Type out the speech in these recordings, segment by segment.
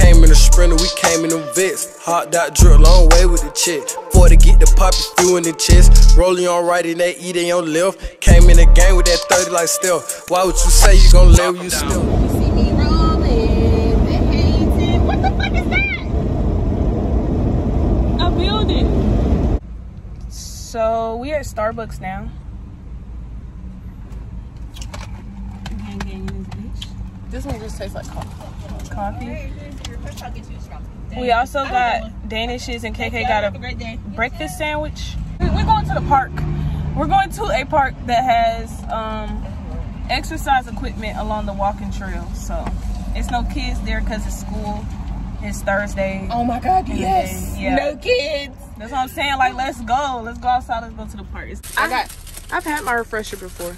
came in a sprinter, we came in them vets. Hot dot drip, long way with the chick. For to get the poppy few in the chest. Rolling on right and they eating on left. Came in the game with that 30 like stealth. Why would you say you gon' live you still? See me rolling, the Hazen. What the fuck is that? A building. So we at Starbucks now. Gang gang in this. This one just tastes like coffee. Coffee. We also got Danishes and KK got a breakfast sandwich. We- We're going to the park. We're going to a park that has um, exercise equipment along the walking trail. So it's no kids there because it's school. It's Thursday. Oh my god, yes. Yeah. No kids. That's what I'm saying. Like, let's go. Let's go outside. Let's go to the park. I got I've had my refresher before.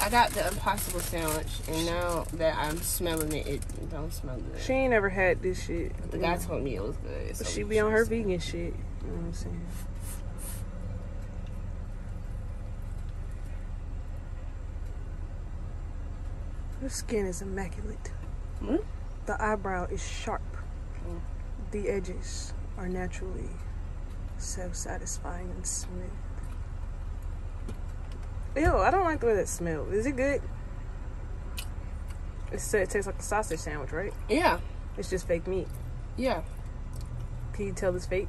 I got the impossible sandwich and now that I'm smelling it, it don't smell good. She ain't ever had this shit. The guy told me it was good. so She be on her vegan shit. You know what I'm saying? Her skin is immaculate. Hmm? The eyebrow is sharp. The edges are naturally self-satisfying and smooth. Ew, I don't like the way that smells. Is it good? It said it tastes like a sausage sandwich, right? Yeah, It's just fake meat. yeah. Can you tell it's fake?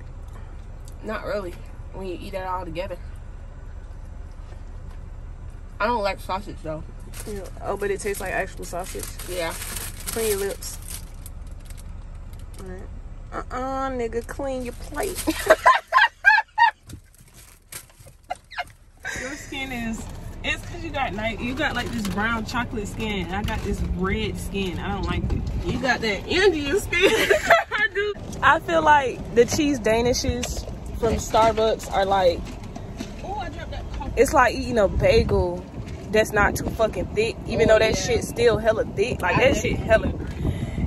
Not really. When you eat it all together. I don't like sausage though. Yeah. Oh, but it tastes like actual sausage. Yeah. Clean your lips. Alright. Uh-uh, nigga, clean your plate. your skin is it's cause you got like you got like this brown chocolate skin. I got this red skin. I don't like it. You got that Indian skin. I do. I feel like the cheese danishes from Starbucks are like oh, I dropped that coffee. it's like eating a bagel that's not too fucking thick, even Oh, though that yeah. shit's still hella thick. Like that shit hella.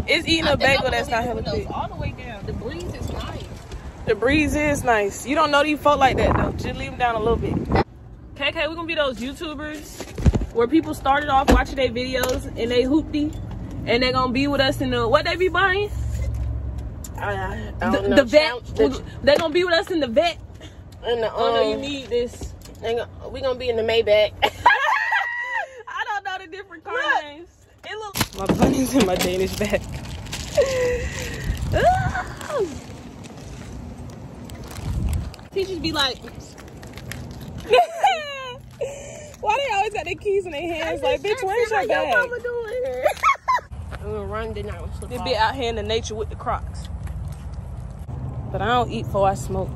It's eating a bagel that's not hella thick. All the way down. The breeze is nice. The breeze is nice. You don't know these folk like that though. Just leave them down a little bit. KK, we're gonna be those YouTubers where people started off watching their videos and they hoopty, and they gonna be with us in the what they be buying? I, I The, know. the vet. The- they gonna be with us in the vet. and the, Oh no, you um, need this. they gon- we gonna be in the Maybach. I don't know the different car names. It look my bunny's in my Danish bag. Teachers be like, why they always got their keys in their hands? Like, bitch, where's your bag? doing? I'm gonna run, then I will slip They be out here in the nature with the Crocs. But I don't eat before I smoke.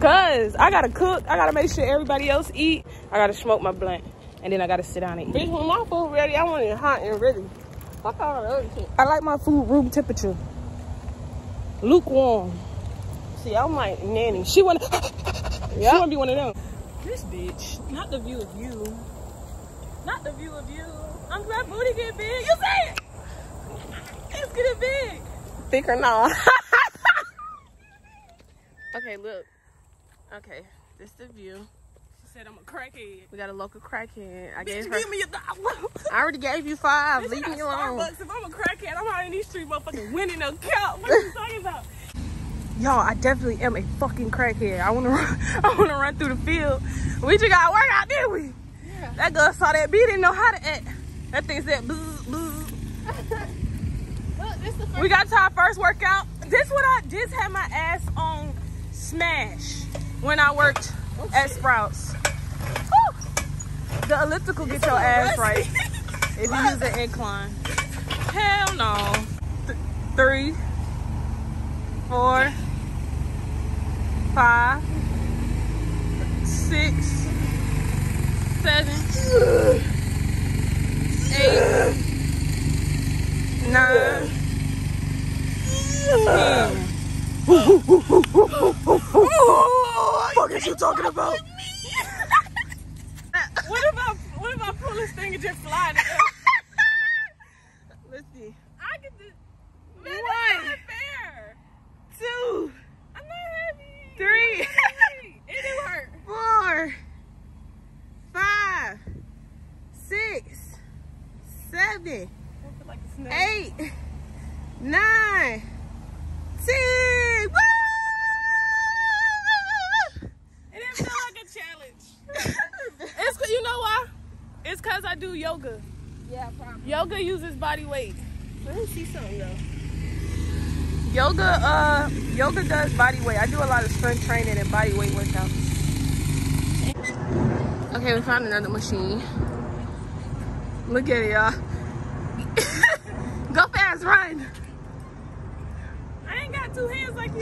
Cause I gotta cook. I gotta make sure everybody else eat. I gotta smoke my blunt, and then I gotta sit down and eat. Bitch, when my food ready, I want it hot and ready. Fuck all the other shit. I like my food room temperature. Lukewarm. See, I'm like nanny. She wanna. She Yeah. wanna be one of them. This bitch. Not the view of you. Not the view of you. I'm glad booty get big. You say it. It's getting big. Thick or not? okay, look. Okay, this the view. She said I'm a crackhead. We got a local crackhead. I Bitch, gave her. give me a dollar. I already gave you five. Bitch, Leave me alone. Starbucks. If I'm a crackhead, I'm out in these streets motherfucking winning no count. What are you talking about? Y'all, I definitely am a fucking crackhead. I wanna run, I wanna run through the field. We just got work out, didn't we? Yeah. That girl saw that beat, didn't know how to act. That thing said buzz, buzz. Look. We got to our first workout. This what I just had my ass on smash when I worked at Sprouts. The elliptical get your ass right if you use the incline. Hell no. Th- three, four, five, six, seven, eight, nine, ten. Fuck is you talking about? What I what if I pull this thing and just fly? seven, like eight, nine, ten. Woo! It didn't feel like a challenge. it's you know why? It's cause I do yoga. Yeah, probably. Yoga uses body weight. Let me see something though. Yoga, uh, yoga does body weight. I do a lot of strength training and body weight workouts. Okay, we found another machine. Look at it, y'all.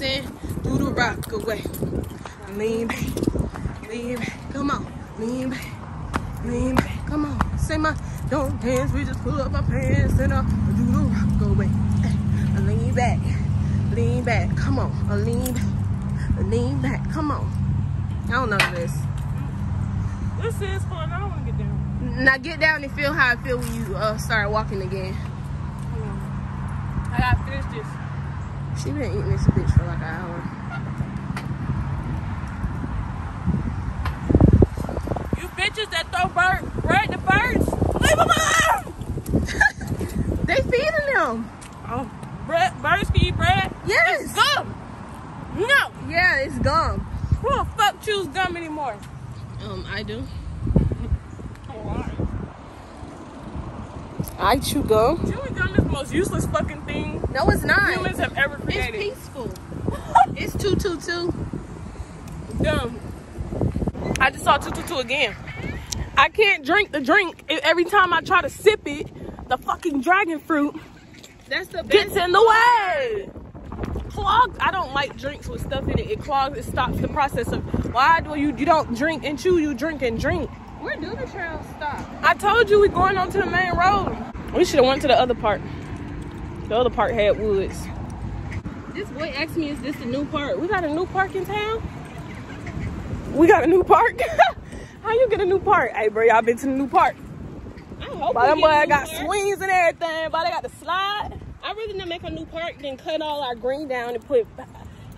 dancing through the rock away. Lean back, lean back, come on, lean back, lean back, come on. Say my don't dance, we just pull up our pants and uh, do the rock away. Lean back, lean back, come on, a lean back, a lean back, come on. I don't know this. This is fun. I don't want to get down. Now get down and feel how I feel when you uh, start walking again. I gotta finish this. She been eating this bitch for like an hour. You bitches that throw bird, bread to birds, leave them alone! they feeding them. Oh, bread, birds can eat bread? Yes. It's gum. No. Yeah, it's gum. Who the fuck chews gum anymore? Um, I do. I chew gum. Chewing gum is the most useless fucking thing. No, it's not. Humans have ever created. It's peaceful. it's two two two. Dumb. I just saw two two two again. I can't drink the drink every time I try to sip it. The fucking dragon fruit. That's the gets in the way. Clogged. I don't like drinks with stuff in it. It clogs. It stops the process of why do you you don't drink and chew. You drink and drink. Where do the trails stop? I told you we're going onto the main road. We should have went to the other part. The other part had woods. This boy asked me, is this a new park? We got a new park in town? We got a new park? How you get a new park? Hey, bro, y'all been to the new park? I hope But them boy got park. swings and everything, but they got the slide. I'd rather not make a new park than cut all our green down and put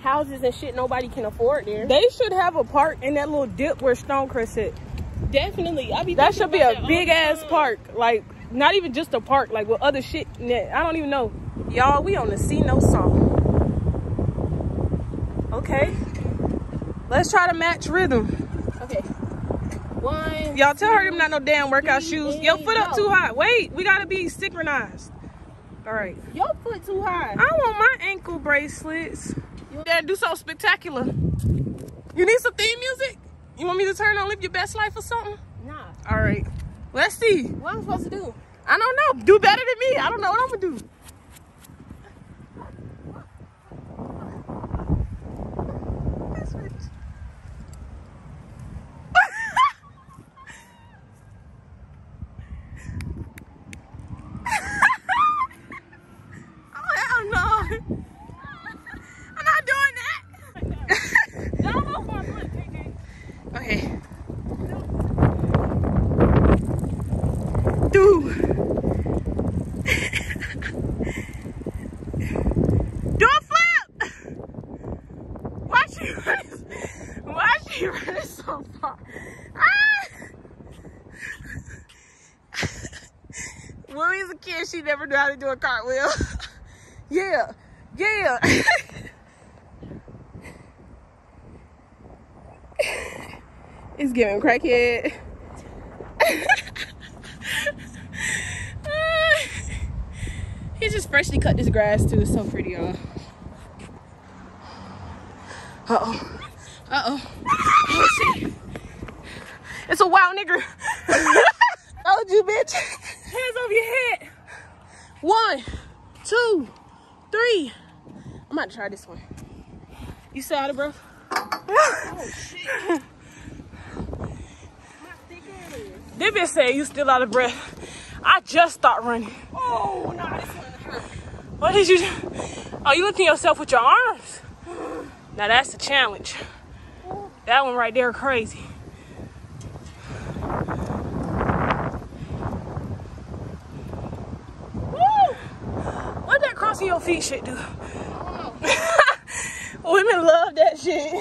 houses and shit nobody can afford there. They should have a park in that little dip where Stonecrest is. Definitely. I be that should be a big ass park. Like not even just a park, like with other shit. I don't even know. Y'all, we on the See No song. Okay. Let's try to match rhythm. Okay. One. Y'all tell her them not no damn workout shoes. Your foot up too high. Wait, we gotta be synchronized. All right. Your foot too high. I want my ankle bracelets. Yeah, do something spectacular. You need some theme music? You want me to turn on Live Your Best Life or something? Nah. All right. Let's see. What am I supposed to do? I don't know. Do better than me. I don't know what I'm gonna do. never knew how to do a cartwheel. yeah, yeah. it's giving crackhead. he just freshly cut this grass too. It's so pretty, y'all. Uh-oh. Uh oh. Uh oh. Oh shit. It's a wild nigger. Told you, bitch. Hands over your head. One, two, three. I'm about to try this one. You still out of breath? oh, shit. They been saying you still out of breath. I just start running. Oh, no, this one hurt. What did you do? Oh, you lifting yourself with your arms? Now that's a challenge. That one right there crazy. Woo! What that crossing your feet shit do? Women love that shit.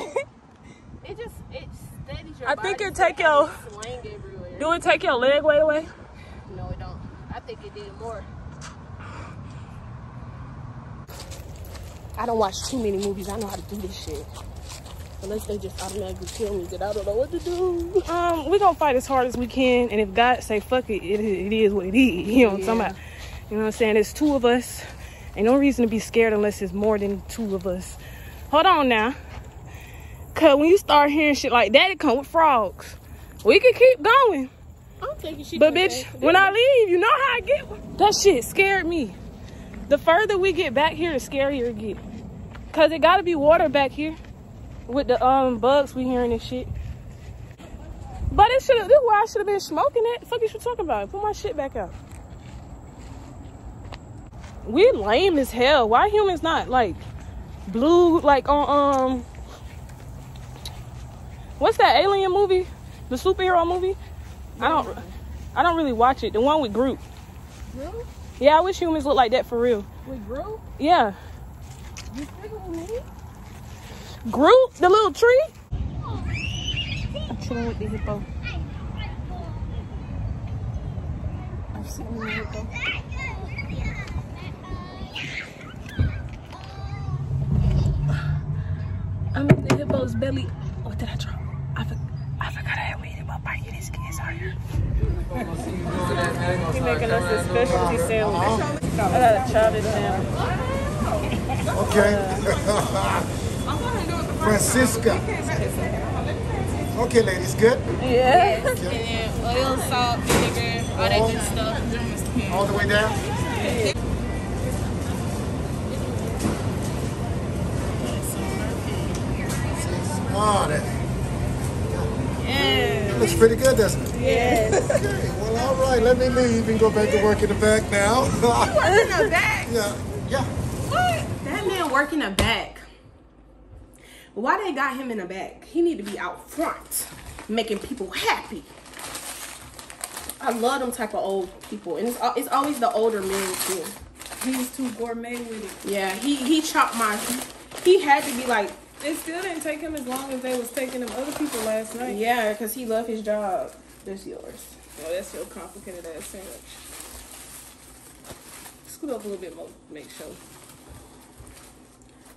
It just it steadies your I body think it so take your- to swing everywhere. Do it take your leg weight away? No, it don't. I think it did more. I don't watch too many movies. I know how to do this shit. Unless they just automatically kill me, that I don't know what to do. Um, we gonna fight as hard as we can, and if God say fuck it, it, it is what it is. You know what I'm talking Yeah. about? You know what I'm saying? It's two of us. Ain't no reason to be scared unless it's more than two of us. Hold on now. Cause when you start hearing shit like that, it come with frogs. We can keep going. I'm thinking she. But bitch, when I leave, you know how I get. That shit scared me. The further we get back here, the scarier it get. Cause it gotta be water back here with the um bugs we hearing and shit. But it should. This is where I should have been smoking it. Fuck you should talking about? Put my shit back out. We lame as hell. Why humans not like blue like on um what's that alien movie? The superhero movie? I don't I don't really watch it. The one with Groot. Drew? Yeah, I wish humans looked like that for real. With Drew? Yeah. You with me? Groot, the little tree. I'm chilling with the hippo. I'm sitting with the hippo. I'm in the hippo's belly. Oh, what did I drop? I, for- I forgot I had weed in my pocket. His kids out here. He making us a specialty sandwich. I got a chowder sandwich. Okay. Francisca. Okay, ladies, good? Yeah. And then oil, salt, vinegar, all that good stuff. All the way down? Oh, that Yeah. looks pretty good, doesn't it? Yes. Okay, well, all right, let me leave and go back to work in the back now. In the back. yeah, yeah. What? That man work in the back. Why they got him in the back? He need to be out front, making people happy. I love them type of old people, and it's it's always the older men too. He was too gourmet with it. Yeah, he he chopped my. He had to be like, It still didn't take him as long as they was taking them other people last night. yeah, because he loved his job. That's yours. Oh, that's so complicated ass sandwich. Scoot up a little bit more, make sure.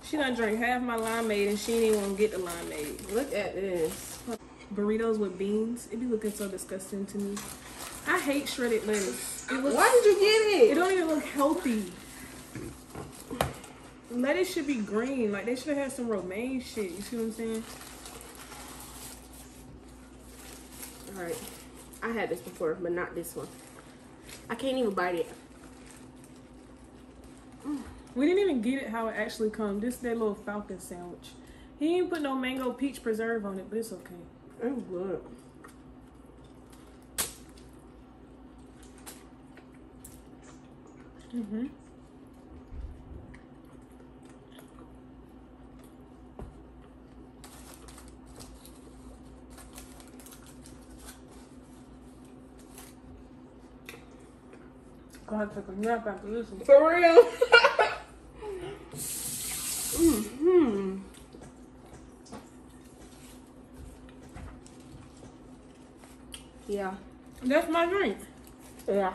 She done drink half my limeade and she didn't even want to get the limeade. Look at this. Burritos with beans, it be looking so disgusting to me. I hate shredded lettuce. It looks, Why did you get it it? don't even look healthy. Lettuce should be green. Like they should have had some romaine shit. You see what I'm saying? All right, I had this before, but not this one. I can't even bite it. We didn't even get it how it actually come. This is that little falcon sandwich. He ain't put no mango peach preserve on it, but it's okay. It's good. Mm-hmm. God took a nap after this one. For real. hmm Yeah. That's my drink. Yeah.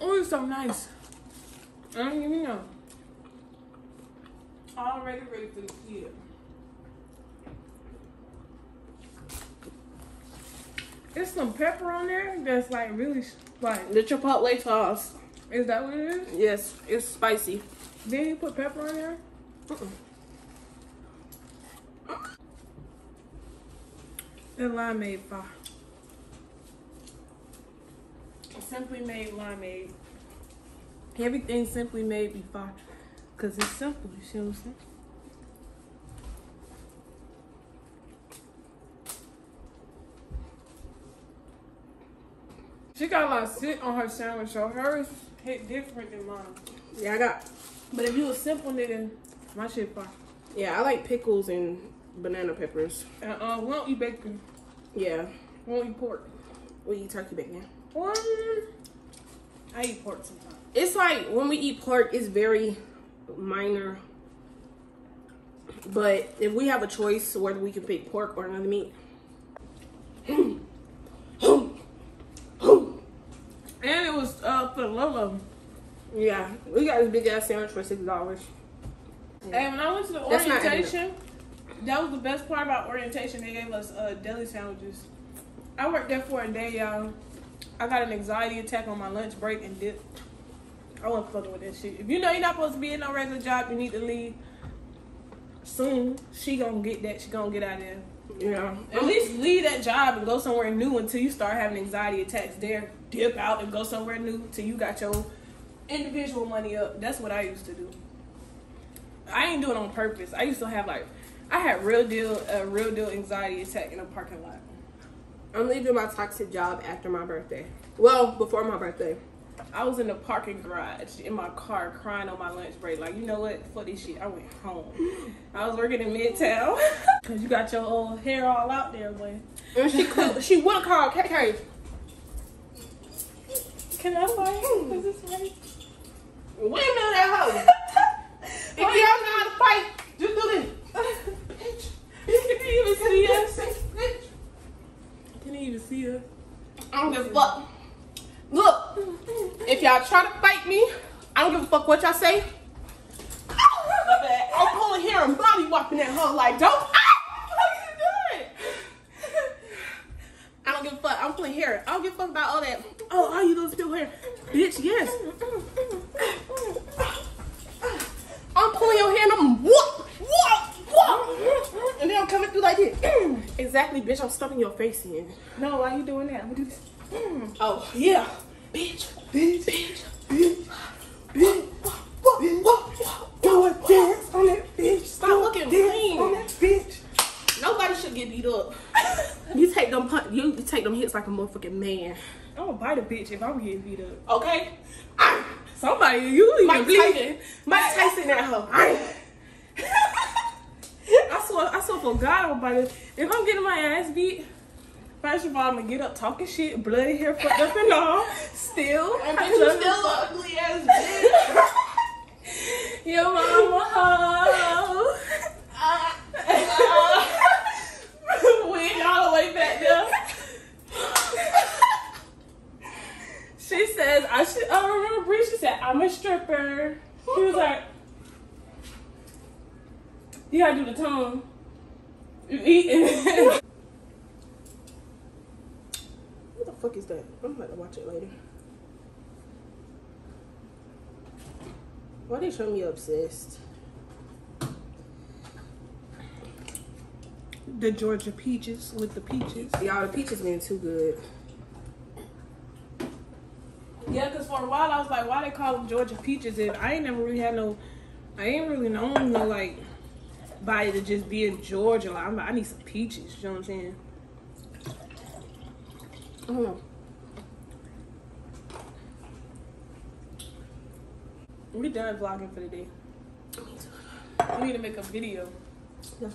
Oh, it's so nice. I don't even know. Already ready for the kid. There's some pepper on there that's like really s- like. The chipotle sauce. Is that what it is? Yes, it's spicy. Did you put pepper on there? Mm-mm. The limeade fire. Simply made limeade. Everything simply made be fire. Cause it's simple, you see what I'm saying? She got a lot of sit on her sandwich, so hers hit different than mine. Yeah, I got. But if you a simple nigga, my shit fine. Yeah, I like pickles and banana peppers. And uh, we don't eat bacon. Yeah, We don't eat pork. we eat turkey bacon. Um, I eat pork sometimes. It's like when we eat pork, it's very minor. But if we have a choice whether we can pick pork or another meat, And it was uh for Lolo. yeah, we got this big ass sandwich for six dollars. And when I went to the That's orientation, that was the best part about orientation. They gave us uh, deli sandwiches. I worked there for a day, y'all. I got an anxiety attack on my lunch break and dip. I wasn't fucking with that shit. If you know you're not supposed to be in no regular job, you need to leave soon. She gonna get that. She gonna get out of there. Yeah, At least leave that job and go somewhere new until you start having anxiety attacks there. Dip out and go somewhere new till you got your individual money up. That's what I used to do. I ain't do it on purpose. I used to have like, I had real deal, a real deal anxiety attack in a parking lot. I'm leaving my toxic job after my birthday. Well, before my birthday. I was in the parking garage in my car crying on my lunch break. Like, you know what? For this shit, I went home. I was working in Midtown. Cause you got your old hair all out there, boy. And she called, she would have called KK. Can I fight? Hmm. Is this right? Wait a minute, that hoe. If y'all know how to fight, just do this. Can he even see us? Can he even see us? I don't give a fuck. Y'all try to fight me, I don't give a fuck what y'all say. I'm pulling hair and body whopping that hoe like, don't. Are doing? I don't give a fuck. I'm pulling hair. I don't give a fuck about all that. Oh, all you do is spill hair. Bitch, yes. I'm pulling your hair and I'm whoop, whoop, whoop. And then I'm coming through like this. exactly, bitch. I'm stuffing your face in. No, why are you doing that? I'm gonna do this. Oh, yeah. Bitch, bitch, bitch, bitch, bitch. Do a dance on that bitch. Stop looking clean. On that bitch. Nobody should get beat up. you take them pun- you, you take them hits like a motherfucking man. I'm gonna bite a bitch if I'm getting beat up. Okay? Somebody, you even Mike bleeding. Tyson. Mike Tyson that hoe. I swear, I swear for God, I'm about to. If I'm getting my ass beat, first of all, I'm gonna get up talking shit, bloody hair fucked up and all. Still, And bitch, you still ugly as bitch. Your mama uh, oh. hoe. Wig all the way back there. She says, I should, I remember Bree, she said, I'm a stripper. He was like, you gotta do the tongue. You eating. What the fuck is that? I'm gonna watch it later. Why they show me obsessed? the Georgia peaches with the peaches. Y'all, the peaches been too good. Yeah, cause for a while I was like, why they call them Georgia peaches? If I ain't never really had no, I ain't really known no like, body to just be in Georgia. Like, I'm, I need some peaches. You know what I'm saying? I know. We done vlogging for the day. We need to make a video.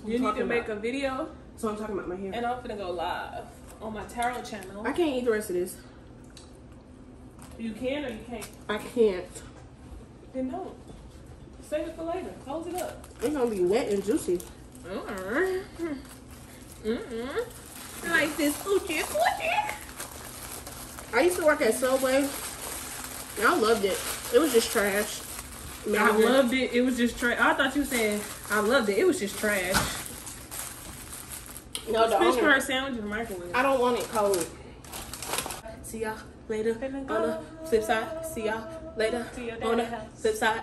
You need to make about. a video, So I'm talking about my hair. and I'm gonna go live on my tarot channel. I can't eat the rest of this. You can or you can't. I can't. Then don't. Save it for later. Close it up. It's gonna be wet and juicy. Mm-mm. Mm-mm. Like this coochie coochie. I used to work at Subway. And I loved it. It was just trash. I loved it. It was just trash. I thought you were saying I loved it. It was just trash. No, the Fish owner- curry sandwich in the microwave. I don't want it cold. See y'all later on the flip side. See y'all later on the flip side.